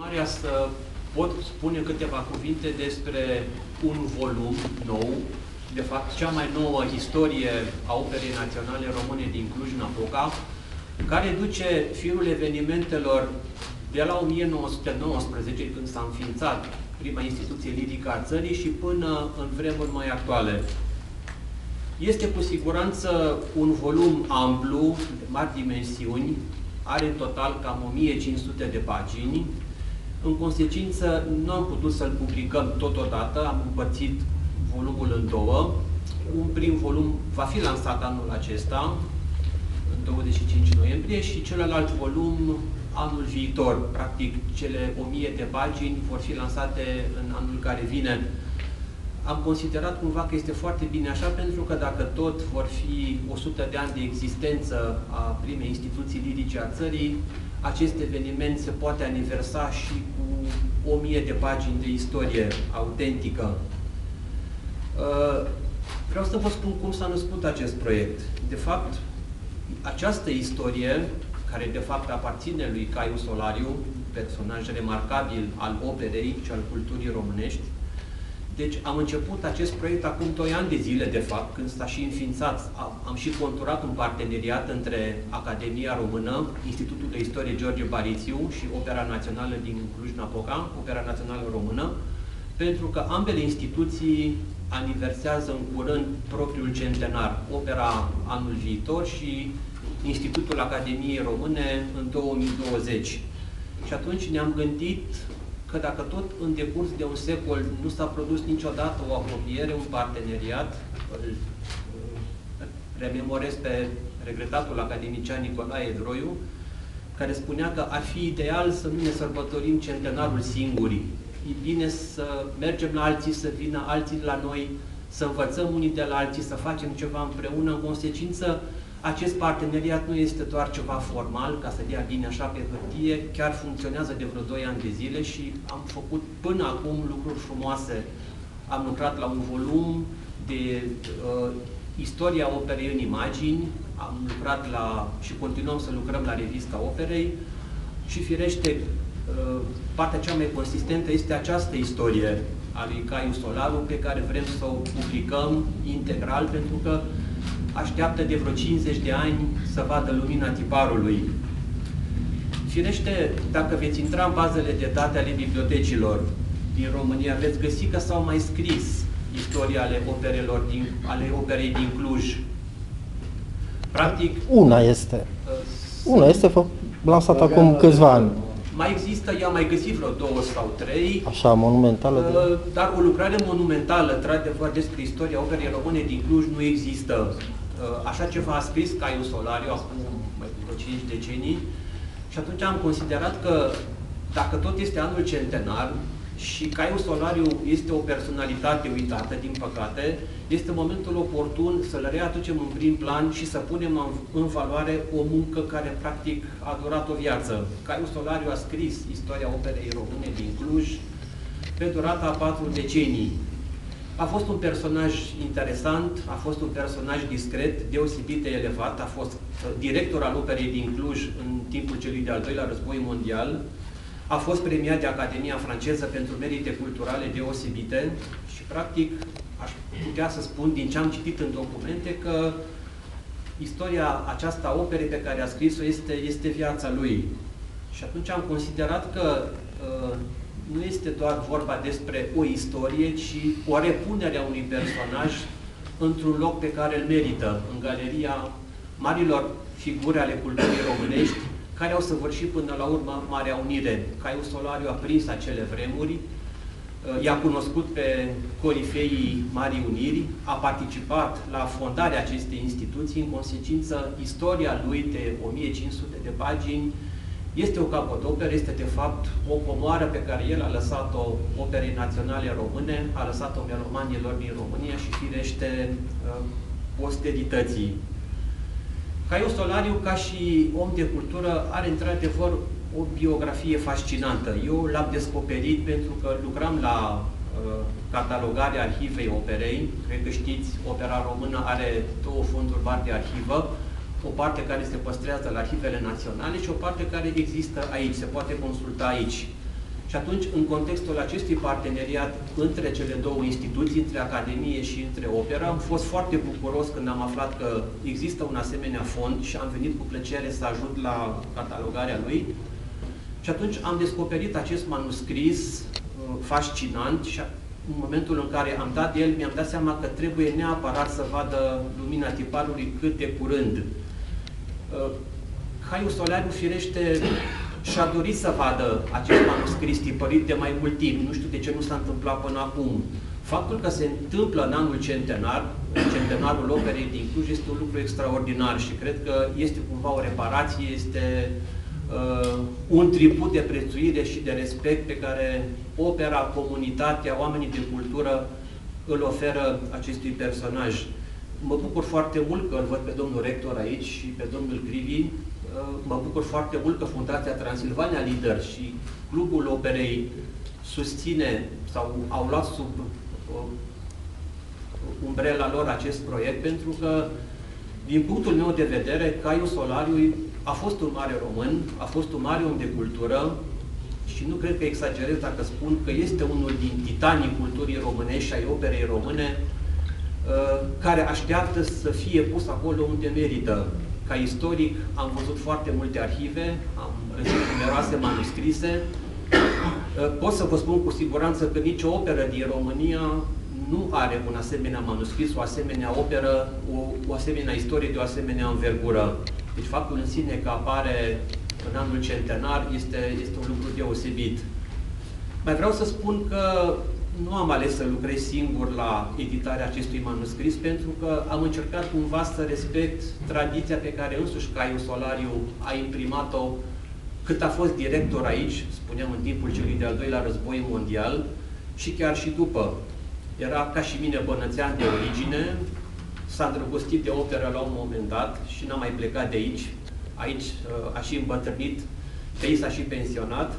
onoarea să pot spune câteva cuvinte despre un volum nou, de fapt cea mai nouă istorie a Operei Naționale Române din Cluj-Napoca, care duce firul evenimentelor de la 1919, când s-a înființat prima instituție lirică a țării, și până în vremuri mai actuale. Este cu siguranță un volum amplu, de mari dimensiuni, are în total cam 1500 de pagini. În consecință, nu am putut să-l publicăm totodată, am împărțit volumul în două. Un prim volum va fi lansat anul acesta, în 25 noiembrie, și celălalt volum anul viitor. Practic, cele 1000 de pagini vor fi lansate în anul care vine am considerat cumva că este foarte bine așa, pentru că dacă tot vor fi 100 de ani de existență a primei instituții lirice a țării, acest eveniment se poate aniversa și cu 1000 de pagini de istorie autentică. Uh, vreau să vă spun cum s-a născut acest proiect. De fapt, această istorie, care de fapt aparține lui Caiu Solariu, personaj remarcabil al operei și al culturii românești, deci am început acest proiect acum 2 ani de zile, de fapt, când s-a și înființat. Am, am și conturat un parteneriat între Academia Română, Institutul de Istorie George Barițiu și Opera Națională din Cluj-Napoca, Opera Națională Română, pentru că ambele instituții aniversează în curând propriul centenar, opera anul viitor și Institutul Academiei Române în 2020. Și atunci ne-am gândit că dacă tot în decurs de un secol nu s-a produs niciodată o apropiere, un parteneriat, îl rememorez pe regretatul academician Nicolae Droiu, care spunea că ar fi ideal să nu ne sărbătorim centenarul singurii. E bine să mergem la alții, să vină alții la noi, să învățăm unii de la alții, să facem ceva împreună. În consecință, acest parteneriat nu este doar ceva formal, ca să dea bine așa pe hârtie, chiar funcționează de vreo 2 ani de zile și am făcut până acum lucruri frumoase. Am lucrat la un volum de uh, istoria operei în imagini, am lucrat la și continuăm să lucrăm la revista operei și firește uh, partea cea mai consistentă este această istorie a lui Caiu Solaru pe care vrem să o publicăm integral pentru că așteaptă de vreo 50 de ani să vadă lumina tiparului. Firește, dacă veți intra în bazele de date ale bibliotecilor din România, veți găsi că s-au mai scris istoria ale operelor din, ale operei din Cluj. Practic... Una este. Uh, Una este lansată acum câțiva ani. Mai există, i-am mai găsit vreo două sau trei. Așa, monumentală? Uh, dar o lucrare monumentală, într-adevăr, despre istoria operei române din Cluj nu există. Uh, așa ceva a scris Caiu Solariu acum mai vreo 5 decenii și atunci am considerat că dacă tot este anul centenar și Caiu Solariu este o personalitate uitată, din păcate, este momentul oportun să-l readucem în prim plan și să punem în valoare o muncă care practic a durat o viață. Caiu Solariu a scris istoria operei române din Cluj pe durata a patru decenii. A fost un personaj interesant, a fost un personaj discret, deosebit de elevat, a fost uh, director al operei din Cluj în timpul celui de-al doilea război mondial, a fost premiat de Academia franceză pentru merite culturale deosebite și, practic, aș putea să spun din ce am citit în documente că istoria aceasta opere pe care a scris-o este, este viața lui. Și atunci am considerat că uh, nu este doar vorba despre o istorie, ci o repunere a unui personaj într-un loc pe care îl merită, în galeria marilor figuri ale culturii românești, care au săvârșit până la urmă Marea Unire. Caiu Solariu a prins acele vremuri, i-a cunoscut pe corifeii Marii Uniri, a participat la fondarea acestei instituții, în consecință, istoria lui de 1500 de pagini este o capodoperă, este de fapt o comoară pe care el a lăsat-o operei naționale române, a lăsat-o melomanilor din România și firește uh, posterității. Caiu Solariu, ca și om de cultură, are într-adevăr o biografie fascinantă. Eu l-am descoperit pentru că lucram la uh, catalogarea arhivei operei. Cred că știți, opera română are două fonduri mari de arhivă o parte care se păstrează la arhivele naționale și o parte care există aici, se poate consulta aici. Și atunci, în contextul acestui parteneriat între cele două instituții, între Academie și între Opera, am fost foarte bucuros când am aflat că există un asemenea fond și am venit cu plăcere să ajut la catalogarea lui. Și atunci am descoperit acest manuscris uh, fascinant și în momentul în care am dat el, mi-am dat seama că trebuie neapărat să vadă lumina tiparului cât de curând. Uh, Caiu Solariu, firește, și-a dorit să vadă acest manuscris tipărit de mai mult timp. Nu știu de ce nu s-a întâmplat până acum. Faptul că se întâmplă în anul centenar, centenarul operei din Cluj, este un lucru extraordinar și cred că este cumva o reparație, este uh, un tribut de prețuire și de respect pe care opera, comunitatea, oamenii de cultură îl oferă acestui personaj. Mă bucur foarte mult că îl văd pe domnul rector aici și pe domnul Crivi, mă bucur foarte mult că Fundația Transilvania Lider și Clubul Operei susține sau au luat sub uh, umbrela lor acest proiect, pentru că, din punctul meu de vedere, Caiu Solariu a fost un mare român, a fost un mare om de cultură și nu cred că exagerez dacă spun că este unul din titanii culturii românești și ai operei române uh, care așteaptă să fie pus acolo unde merită. Ca istoric am văzut foarte multe arhive, am găsit numeroase manuscrise. Uh, pot să vă spun cu siguranță că nicio operă din România nu are un asemenea manuscris, o asemenea operă, o, o asemenea istorie de o asemenea învergură. Deci faptul în sine că apare în anul centenar este, este un lucru deosebit. Mai vreau să spun că nu am ales să lucrez singur la editarea acestui manuscris pentru că am încercat cumva să respect tradiția pe care însuși Caiu Solariu a imprimat-o cât a fost director aici, spuneam în timpul celui de-al doilea război mondial și chiar și după. Era ca și mine bănățean de origine, s-a îndrăgostit de operă la un moment dat și n-a mai plecat de aici. Aici uh, a și îmbătrânit, pe s-a și pensionat